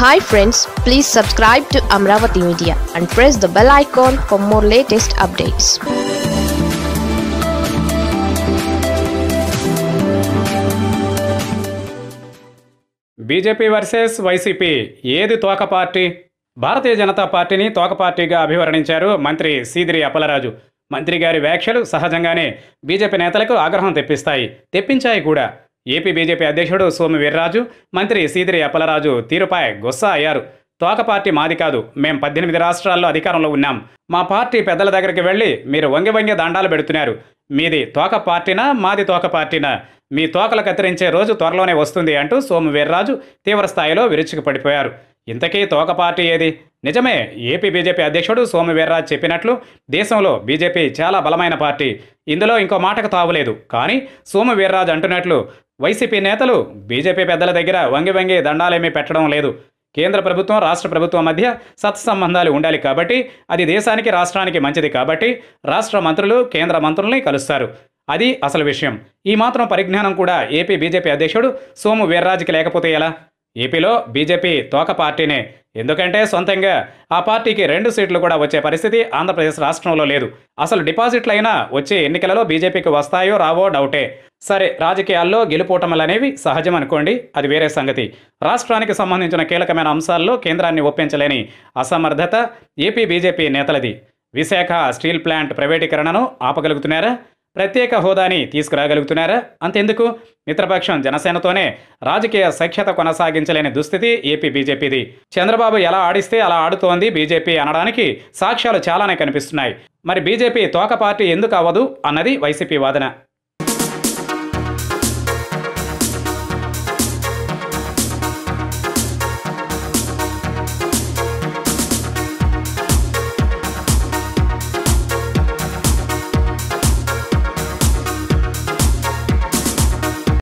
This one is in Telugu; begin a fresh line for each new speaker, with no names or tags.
Hi friends please subscribe to Amaravati media and press the bell icon for more latest updates
BJP versus YCP ఏది తోక పార్టీ? భారతీయ జనతా పార్టీని తోక పార్టీగా అభివర్ణించారు మంత్రి సీదిరి అప్పలరాజు. మంత్రి గారి వ్యాఖ్యలు సహజంగానే బీజేపీ నేతలకు ఆగ్రహం తెప్పిస్తాయి. తెప్పించాయి కూడా. ఏపీ బీజేపీ అధ్యక్షుడు సోము వీర్రాజు మంత్రి సీదిరి అప్పలరాజు తీరుపై గుస్సా అయ్యారు. తోక పార్టీ మాది కాదు మేం పద్దెనిమిది రాష్ట్రాల్లో అధికారంలో ఉన్నాం. మా పార్టీ పెద్దల దగ్గరికి వెళ్ళి మీరు వంగి వంగి దండాలు పెడుతున్నారు. మీది తోక పార్టీనా మాది తోక పార్టీనా? మీ తోకలు కత్తిరించే రోజు త్వరలోనే వస్తుంది అంటూ సోము వీర్రాజు తీవ్రస్థాయిలో విరుచుకు పడిపోయారు. ఇంతకీ తోక పార్టీ ఏది? నిజమే ఏపీ బీజేపీ అధ్యక్షుడు సోము వీర్రాజ్ చెప్పినట్లు దేశంలో బీజేపీ చాలా బలమైన పార్టీ. ఇందులో ఇంకో మాటకు తావులేదు. కానీ సోము వీర్రాజ్ అంటున్నట్లు వైసీపీ నేతలు బీజేపీ పెద్దల దగ్గర వంగి వంగి దండాలేమీ పెట్టడం లేదు. కేంద్ర ప్రభుత్వం రాష్ట్ర ప్రభుత్వం మధ్య సత్సంబంధాలు ఉండాలి కాబట్టి అది దేశానికి రాష్ట్రానికి మంచిది కాబట్టి రాష్ట్ర మంత్రులు కేంద్ర మంత్రుల్ని కలుస్తారు. అది అసలు విషయం. ఈ మాత్రం పరిజ్ఞానం కూడా ఏపీ బీజేపీ అధ్యక్షుడు సోము వీర్రాజుకి లేకపోతే ఎలా? ఏపీలో బీజేపీ తోక పార్టీనే. ఎందుకంటే సొంతంగా ఆ పార్టీకి రెండు సీట్లు కూడా వచ్చే పరిస్థితి ఆంధ్రప్రదేశ్ రాష్ట్రంలో లేదు. అసలు డిపాజిట్లైనా వచ్చే ఎన్నికలలో బీజేపీకి వస్తాయో రావో డౌటే. సరే రాజకీయాల్లో గెలుపోటములు అనేవి సహజం అనుకోండి అది వేరే సంగతి. రాష్ట్రానికి సంబంధించిన కీలకమైన అంశాల్లో కేంద్రాన్ని ఒప్పించలేని అసమర్థత ఏపీ బీజేపీ నేతలది. విశాఖ స్టీల్ ప్లాంట్ ప్రైవేటీకరణను ఆపగలుగుతున్నారా? ప్రత్యేక హోదాని తీసుకురాగలుగుతున్నారా? అంతెందుకు? మిత్రపక్షం జనసేనతోనే రాజకీయ సఖ్యత కొనసాగించలేని దుస్థితి ఏపీ బీజేపీది. చంద్రబాబు ఎలా ఆడిస్తే అలా ఆడుతోంది బీజేపీ అనడానికి సాక్ష్యాలు చాలానే కనిపిస్తున్నాయి. మరి బీజేపీ తోక పార్టీ ఎందుకు అవ్వదు అన్నది వైసీపీ వాదన.